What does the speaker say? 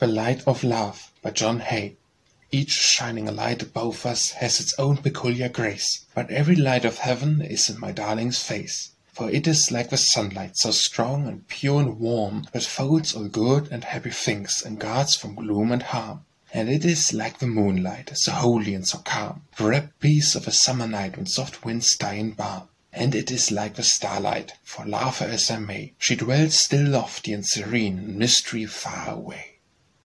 The Light of Love by John Hay Each shining light above us has its own peculiar grace, But every light of heaven is in my darling's face. For it is like the sunlight, so strong and pure and warm, That folds all good and happy things and guards from gloom and harm. And it is like the moonlight, so holy and so calm, The rapt peace of a summer night when soft winds die in balm. And it is like the starlight, for laugh her as I may, She dwells still lofty and serene in mystery far away.